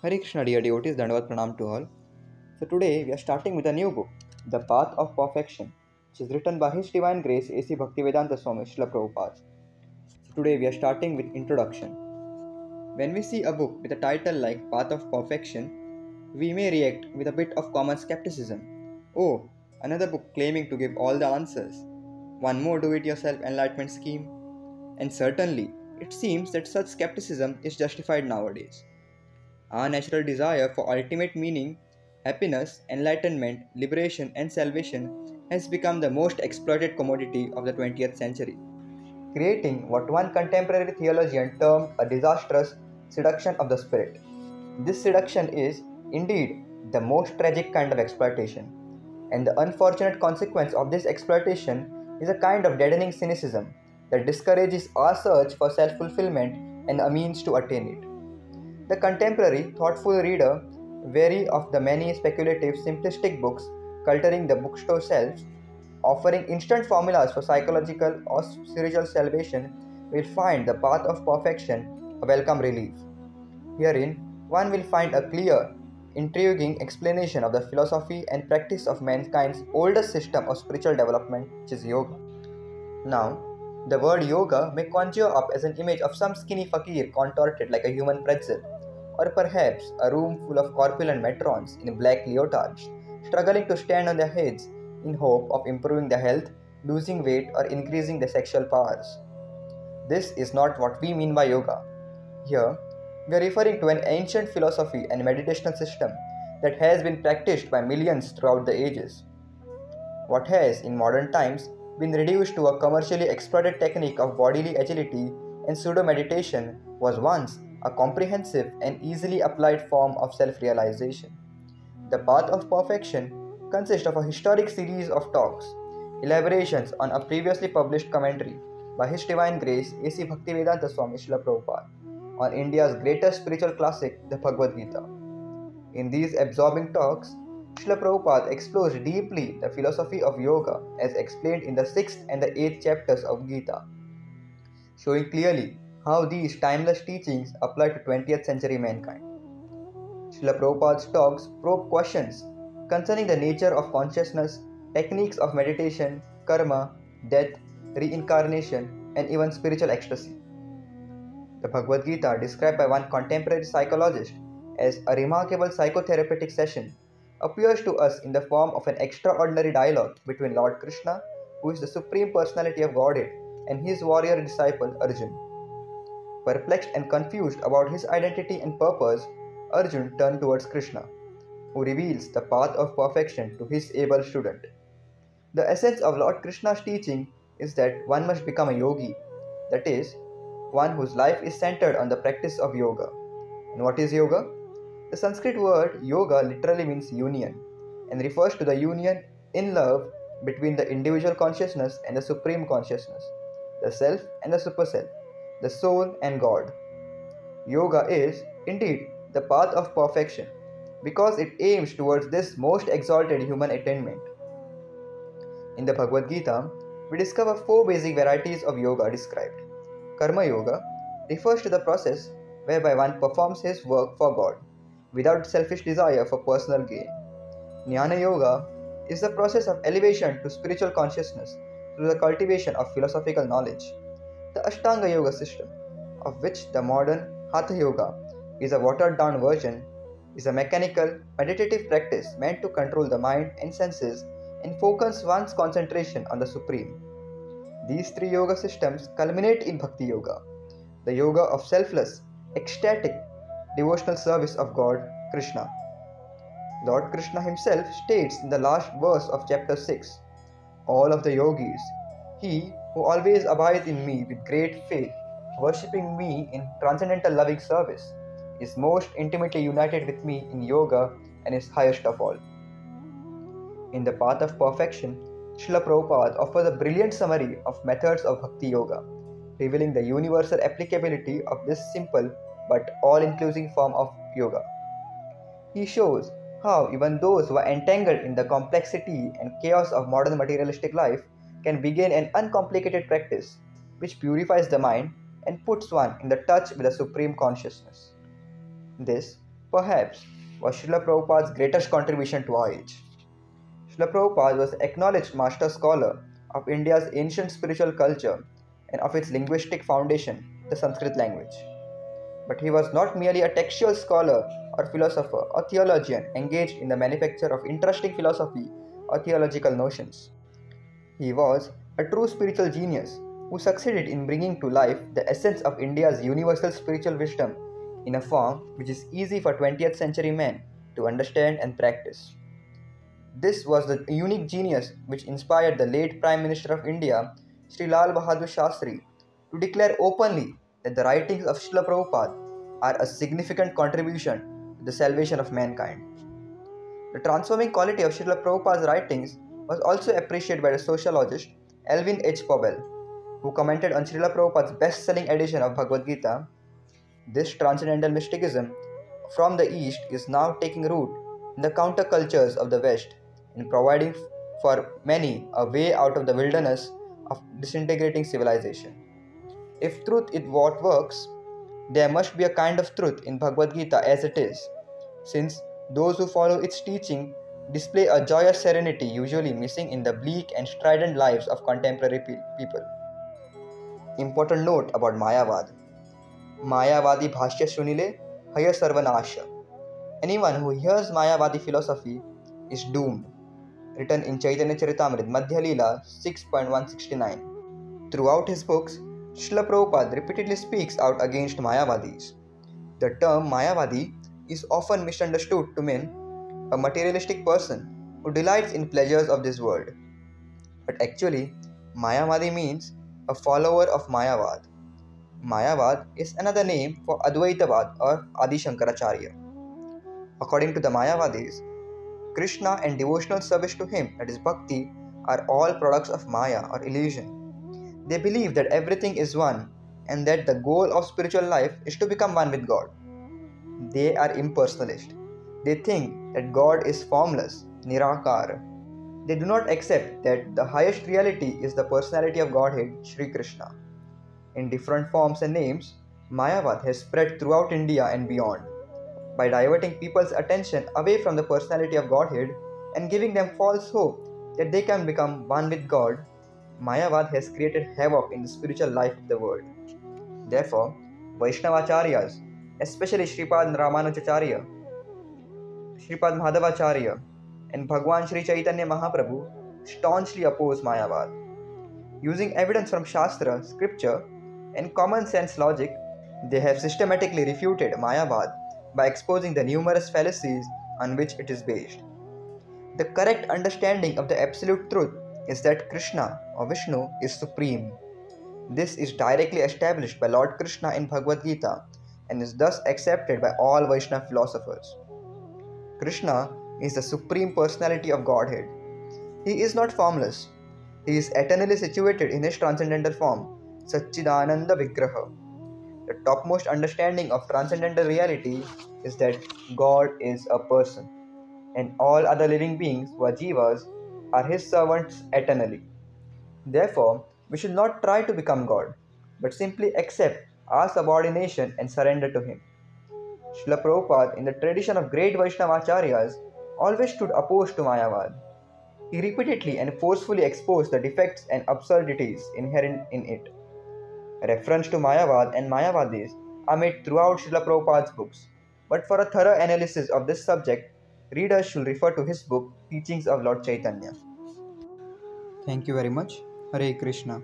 Hare Krishna dear devotees, Dandavat Pranam to all. So today we are starting with a new book, The Path of Perfection, which is written by His Divine Grace A.C. Bhaktivedanta Swami Srila Prabhupada. So today we are starting with introduction. When we see a book with a title like Path of Perfection, we may react with a bit of common skepticism. Oh, another book claiming to give all the answers. One more do it yourself enlightenment scheme. And certainly, it seems that such skepticism is justified nowadays. Our natural desire for ultimate meaning, happiness, enlightenment, liberation, and salvation has become the most exploited commodity of the 20th century, creating what one contemporary theologian termed a disastrous seduction of the spirit. This seduction is, indeed, the most tragic kind of exploitation, and the unfortunate consequence of this exploitation is a kind of deadening cynicism that discourages our search for self fulfillment and a means to attain it. The contemporary, thoughtful reader, weary of the many speculative, simplistic books culturing the bookstore shelves, offering instant formulas for psychological or spiritual salvation, will find the path of perfection a welcome relief. Herein, one will find a clear, intriguing explanation of the philosophy and practice of mankind's oldest system of spiritual development, which is yoga. Now, the word yoga may conjure up as an image of some skinny fakir contorted like a human pretzel, or perhaps a room full of corpulent matrons in black leotards, struggling to stand on their heads in hope of improving their health, losing weight, or increasing their sexual powers. This is not what we mean by yoga. Here, we are referring to an ancient philosophy and meditational system that has been practiced by millions throughout the ages. What has, in modern times, been reduced to a commercially exploited technique of bodily agility and pseudo meditation was once a comprehensive and easily applied form of self realization. The path of perfection consists of a historic series of talks, elaborations on a previously published commentary by His Divine Grace A.C. Bhaktivedanta Swami Srila Prabhupada on India's greatest spiritual classic, the Bhagavad Gita. In these absorbing talks, Srila Prabhupada explores deeply the philosophy of yoga as explained in the 6th and the 8th chapters of Gita, showing clearly how these timeless teachings apply to 20th century mankind. Srila Prabhupada's talks probe questions concerning the nature of consciousness, techniques of meditation, karma, death, reincarnation, and even spiritual ecstasy. The Bhagavad Gita, described by one contemporary psychologist as a remarkable psychotherapeutic session, appears to us in the form of an extraordinary dialogue between Lord Krishna, who is the Supreme Personality of Godhead, and his warrior disciple Arjun. Perplexed and confused about his identity and purpose, Arjun turned towards Krishna, who reveals the path of perfection to his able student. The essence of Lord Krishna's teaching is that one must become a yogi, that is, one whose life is centered on the practice of yoga. And what is yoga? The Sanskrit word yoga literally means union and refers to the union in love between the individual consciousness and the supreme consciousness, the self and the superself, the soul and God. Yoga is, indeed, the path of perfection because it aims towards this most exalted human attainment. In the Bhagavad Gita, we discover four basic varieties of yoga described. Karma Yoga refers to the process whereby one performs his work for God without selfish desire for personal gain. Jnana Yoga is the process of elevation to spiritual consciousness through the cultivation of philosophical knowledge. The Ashtanga Yoga system, of which the modern Hatha Yoga is a watered down version, is a mechanical, meditative practice meant to control the mind and senses and focus one's concentration on the Supreme. These three yoga systems culminate in Bhakti Yoga, the yoga of selfless, ecstatic, devotional service of God, Krishna. Lord Krishna himself states in the last verse of chapter 6 All of the yogis, he who always abides in me with great faith, worshipping me in transcendental loving service, is most intimately united with me in yoga and is highest of all. In the path of perfection, Srila Prabhupada offers a brilliant summary of methods of Bhakti Yoga, revealing the universal applicability of this simple but all inclusive form of yoga. He shows how even those who are entangled in the complexity and chaos of modern materialistic life can begin an uncomplicated practice which purifies the mind and puts one in the touch with the Supreme Consciousness. This perhaps was Srila Prabhupada's greatest contribution to our age. Srila Prabhupada was acknowledged master scholar of India's ancient spiritual culture and of its linguistic foundation, the Sanskrit language. But he was not merely a textual scholar or philosopher or theologian engaged in the manufacture of interesting philosophy or theological notions. He was a true spiritual genius who succeeded in bringing to life the essence of India's universal spiritual wisdom in a form which is easy for 20th century men to understand and practice. This was the unique genius which inspired the late Prime Minister of India, Sri Lal Bahadur Shastri, to declare openly that the writings of Srila Prabhupada are a significant contribution to the salvation of mankind. The transforming quality of Srila Prabhupada's writings was also appreciated by the sociologist Elwin H. Powell, who commented on Srila Prabhupada's best selling edition of Bhagavad Gita. This transcendental mysticism from the East is now taking root in the countercultures of the West in providing for many a way out of the wilderness of disintegrating civilization. If truth is what works, there must be a kind of truth in Bhagavad Gita as it is, since those who follow its teaching display a joyous serenity usually missing in the bleak and strident lives of contemporary pe- people. Important note about Mayavad Mayavadi Bhashya Shunile Haya Sarvanasha. Anyone who hears Mayavadi philosophy is doomed. Written in Chaitanya Charitamrita Madhya Leela 6.169. Throughout his books, Srila Prabhupada repeatedly speaks out against Mayavadis. The term Mayavadi is often misunderstood to mean a materialistic person who delights in pleasures of this world. But actually, Mayavadi means a follower of Mayavad. Mayavad is another name for Advaitavad or Adi Shankaracharya. According to the Mayavadis, Krishna and devotional service to him, that is bhakti, are all products of Maya or illusion. They believe that everything is one and that the goal of spiritual life is to become one with God. They are impersonalist. They think that God is formless, nirakara. They do not accept that the highest reality is the personality of Godhead, Sri Krishna. In different forms and names, Mayavad has spread throughout India and beyond. By diverting people's attention away from the personality of Godhead and giving them false hope that they can become one with God, Mayavad has created havoc in the spiritual life of the world. Therefore, Vaishnavacharyas, especially Sripad Ramanujacharya, Sripad Madhavacharya, and Bhagwan Sri Chaitanya Mahaprabhu staunchly oppose Mayavad. Using evidence from Shastra, scripture, and common sense logic, they have systematically refuted Mayavad by exposing the numerous fallacies on which it is based. The correct understanding of the absolute truth is that Krishna or Vishnu is supreme. This is directly established by Lord Krishna in Bhagavad Gita and is thus accepted by all Vaishnava philosophers. Krishna is the supreme personality of Godhead. He is not formless. He is eternally situated in his transcendental form, Satchidananda Vigraha. The topmost understanding of transcendental reality is that God is a person, and all other living beings who are jivas are his servants eternally. Therefore, we should not try to become God, but simply accept our subordination and surrender to him. Srila Prabhupada, in the tradition of great Vaishnava Acharyas, always stood opposed to Mayavad. He repeatedly and forcefully exposed the defects and absurdities inherent in it. Reference to Mayavad and Mayavadis are made throughout Srila Prabhupada's books, but for a thorough analysis of this subject, readers should refer to his book Teachings of Lord Chaitanya. Thank you very much. Hare Krishna.